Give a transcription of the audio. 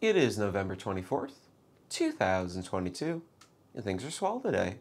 It is November 24th, 2022, and things are swell today.